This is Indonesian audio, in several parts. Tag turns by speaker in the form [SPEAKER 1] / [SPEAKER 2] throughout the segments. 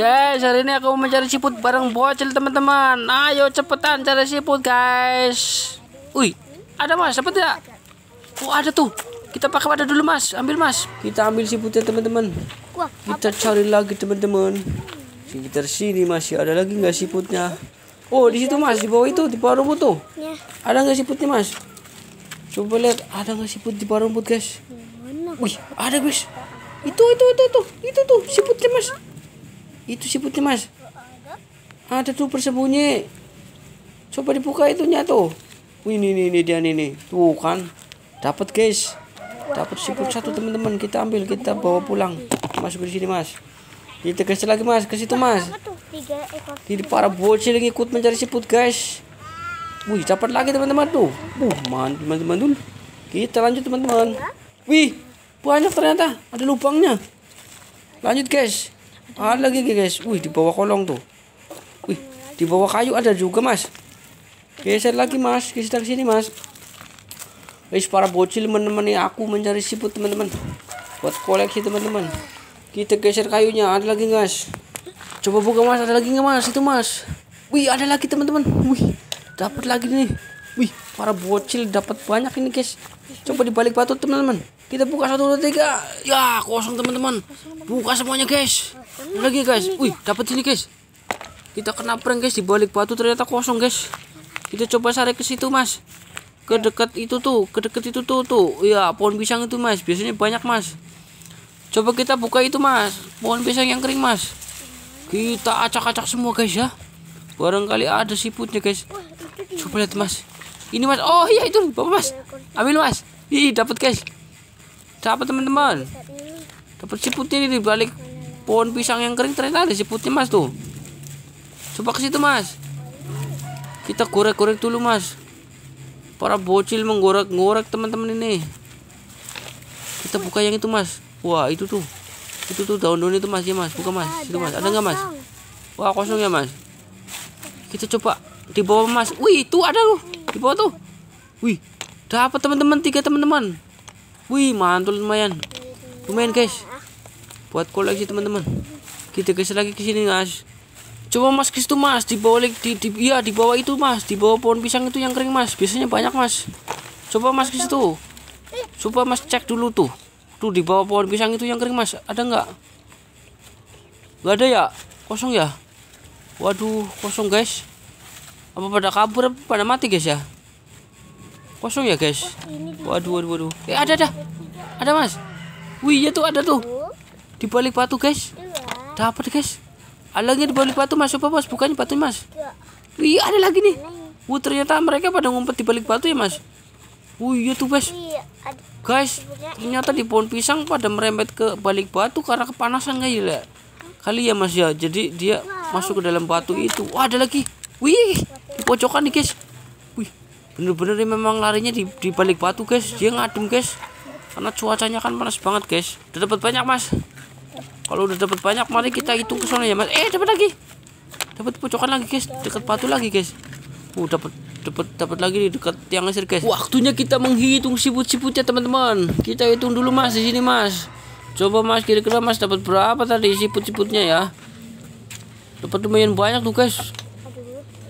[SPEAKER 1] Guys, hari ini aku mau mencari siput bareng bocil teman-teman. Ayo cepetan cari siput guys. Wih, ada mas, dapat tidak? Oh ada tuh. Kita pakai wadah dulu mas, ambil mas. Kita ambil siputnya teman-teman. Kita cari lagi teman-teman. Sekitar sini masih ada lagi nggak siputnya? Oh di situ mas, di bawah itu, di bawah rumput tuh.
[SPEAKER 2] ya.
[SPEAKER 1] Ada nggak siputnya mas? Coba lihat, ada nggak siput di bawah rumput guys? Wih, ada guys. Itu, itu, itu, itu, itu tuh siputnya mas. Itu siputnya mas. Ada tuh bersembunyi. Coba dibuka itunya tuh. Wih, ini, ini, ini dia nih. Tuh kan, dapat guys. Dapat siput satu teman-teman. Kita ambil, kita bawa pulang. Masuk di sini mas. Kita kasih lagi mas, ke situ mas. Ini para bocil yang ikut mencari siput guys. Wih, dapat lagi teman-teman tuh. Uh, mantap teman-teman dulu. Kita lanjut teman-teman. Wih, banyak ternyata. Ada lubangnya. Lanjut guys. Ada lagi guys. Wih, di bawah kolong tuh. Wih, di bawah kayu ada juga mas. Geser lagi mas. Geser ke sini mas. Guys, para bocil menemani aku mencari siput teman-teman. Buat koleksi teman-teman. Kita geser kayunya. Ada lagi guys. Coba buka mas, ada lagi nggak mas? Itu mas. Wih, ada lagi teman-teman. Wih, dapat lagi nih. Wih, para bocil dapat banyak ini guys. Coba dibalik batu teman-teman. Kita buka satu dua tiga. Ya kosong teman-teman. Buka semuanya guys. Lagi guys. Wih, dapat ini guys. Kita kena prank guys di balik batu ternyata kosong guys. Kita coba cari ke situ mas. Ke dekat itu tuh, ke dekat itu tuh tuh. Ya pohon pisang itu mas. Biasanya banyak mas. Coba kita buka itu mas. Pohon pisang yang kering mas. Kita acak-acak semua guys ya. Barangkali ada siputnya guys. Coba lihat mas. Ini mas. Oh iya itu bapak mas. Ambil mas. Ih dapat guys. Dapat teman-teman. Dapat siputnya ini di balik pohon pisang yang kering ternyata ada siputnya mas tuh. Coba ke situ mas. Kita gorek-gorek dulu mas. Para bocil menggorek-gorek teman-teman ini. Kita buka yang itu mas. Wah itu tuh. Itu tuh daun-daun itu mas ya mas. Buka mas. Itu mas. Ada nggak mas? Wah kosong ya mas. Kita coba di bawah mas. Wih itu ada loh di bawah tuh. Wih dapat teman-teman tiga teman-teman. Wih mantul lumayan. Lumayan guys. Buat koleksi teman-teman. Kita geser lagi ke sini mas. Coba mas ke situ mas di bawah di, di iya di bawah itu mas di bawah pohon pisang itu yang kering mas biasanya banyak mas. Coba mas ke situ. Coba mas cek dulu tuh. Tuh di bawah pohon pisang itu yang kering mas ada nggak? Nggak ada ya? Kosong ya? Waduh kosong guys. Apa pada kabur apa pada mati guys ya? Kosong ya guys. Waduh waduh waduh. Eh ada ada. Ada mas. Wih ya tuh ada tuh. Di balik batu guys. Dapat guys. Ada lagi di balik batu mas. Coba mas bukannya batu mas. Wih ada lagi nih. Wih ternyata mereka pada ngumpet di balik batu ya mas. Wih iya tuh guys.
[SPEAKER 2] Iya, ada.
[SPEAKER 1] Guys, ternyata di pohon pisang pada merembet ke balik batu karena kepanasan kali ya. Kali ya Mas ya. Jadi dia masuk ke dalam batu itu. Wah, ada lagi. Wih, di pojokan nih, guys. Wih, bener-bener memang larinya di, di balik batu, guys. Dia ngadem, guys. Karena cuacanya kan panas banget, guys. Udah dapat banyak, Mas. Kalau udah dapat banyak, mari kita hitung ke sana ya, Mas. Eh, dapat lagi. Dapat pojokan lagi, guys. Dekat batu lagi, guys. Uh, dapat dapat dapat lagi di dekat tiang listrik guys. Waktunya kita menghitung siput-siputnya teman-teman. Kita hitung dulu mas di sini mas. Coba mas kira-kira mas dapat berapa tadi siput-siputnya ya? Dapat lumayan banyak tuh guys.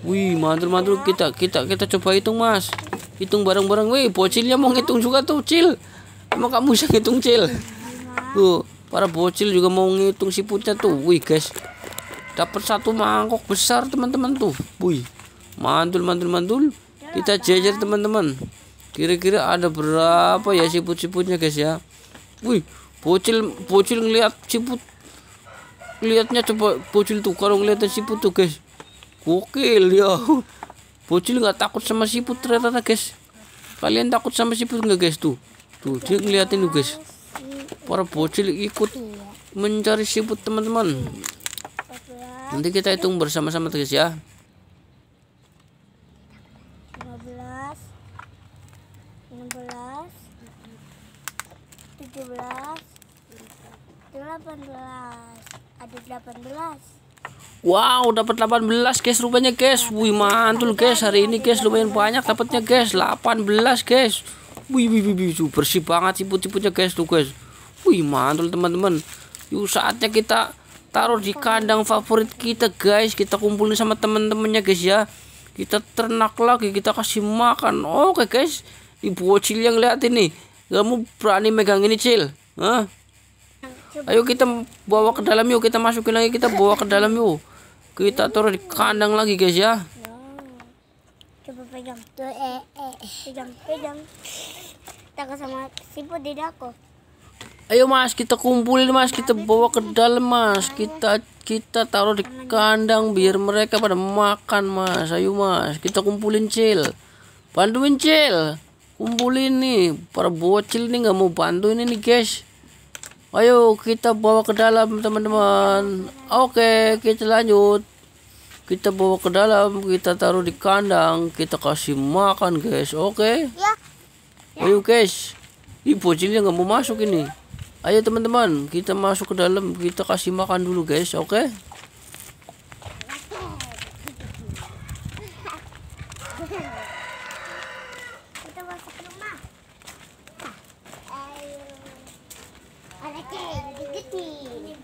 [SPEAKER 1] Wih mantul-mantul kita kita kita coba hitung mas. Hitung bareng-bareng. Wih bocilnya mau ngitung juga tuh cil. Emang kamu bisa ngitung cil? Tuh para bocil juga mau ngitung siputnya tuh. Wih guys. Dapat satu mangkok besar teman-teman tuh. Wih mantul mantul mantul kita jajar teman-teman. Kira-kira ada berapa ya siput-siputnya guys ya? Wih bocil bocil ngeliat siput lihatnya coba bocil tuh kalau ngeliat siput tuh guys. Gokil ya. Bocil nggak takut sama siput ternyata guys. Kalian takut sama siput nggak guys tuh? Tuh dia ngeliatin tuh guys para bocil ikut mencari siput teman-teman. Nanti kita hitung bersama-sama guys ya.
[SPEAKER 2] 15 16 17 18 ada 18
[SPEAKER 1] Wow, dapat 18 guys rupanya guys. Wih, mantul guys. Hari ini guys lumayan banyak dapatnya guys. 18 guys. Wih, wih, wih, wih. Bersih banget siput-siputnya guys tuh guys. Wih, mantul teman-teman. Yuk saatnya kita taruh di kandang favorit kita guys kita kumpulin sama temen-temennya guys ya kita ternak lagi kita kasih makan oke guys ibu bocil yang lihat ini kamu berani megang ini cil Hah? ayo kita bawa ke dalam yuk kita masukin lagi kita bawa ke dalam yuk kita taruh di kandang lagi guys ya
[SPEAKER 2] Coba pegang. Tuh, eh, eh, pegang, pegang. Takut sama siput di aku.
[SPEAKER 1] Ayo mas, kita kumpulin mas, kita bawa ke dalam mas, kita kita taruh di kandang biar mereka pada makan mas. Ayo mas, kita kumpulin cil, bantuin cil, kumpulin nih. Para bocil nih nggak mau bantuin ini guys. Ayo kita bawa ke dalam teman-teman. Oke, kita lanjut. Kita bawa ke dalam, kita taruh di kandang, kita kasih makan guys. Oke.
[SPEAKER 2] Ya.
[SPEAKER 1] Ayo guys, Ih bocilnya nggak mau masuk ini. Ayo teman-teman, kita masuk ke dalam, kita kasih makan dulu guys, oke?
[SPEAKER 2] Kita masuk ke rumah. Ayo. Ada cek, dikit nih.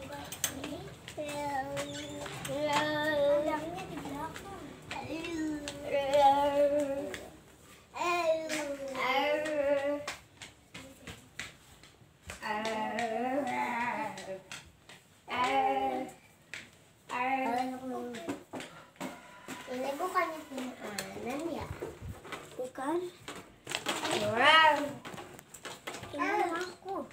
[SPEAKER 2] Kandangnya di belakang. Ini bukannya penyiaran ya? Bukan. Ini aku.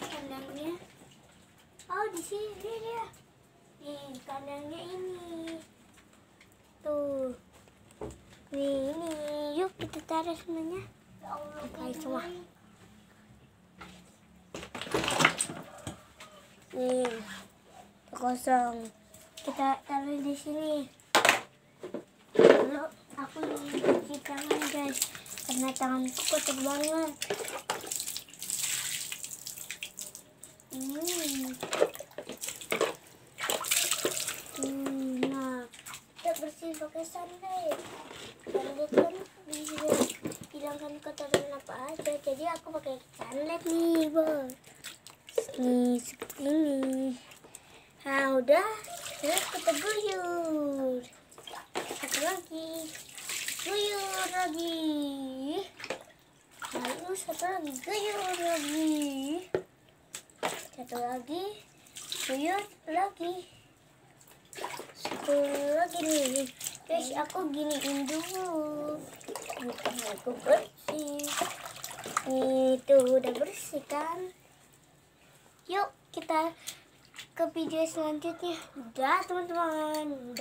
[SPEAKER 2] Kandangnya. Oh, di sini dia. Nih, kandangnya ini. Tuh. Nih, ini. Kita taruh semuanya. Oke, semua. Nih. Kosong. Kita taruh di sini. Dulu aku cuci tangan guys karena tanganku kotor banget. Hmm. Hmm, nah, kita bersih pakai kan bisa hilangkan kotoran apa aja. Jadi aku pakai sunlight nih, bos. Nih, seperti ini. Nah, udah. Terus kita guyur. Satu lagi. Guyur lagi. Lalu satu lagi. Guyur lagi. Satu lagi. Guyur lagi. Satu lagi nih. Guys, aku giniin dulu. Aku bersih. Nih, tuh udah bersih kan? Yuk, kita ke video selanjutnya. Dah, teman-teman.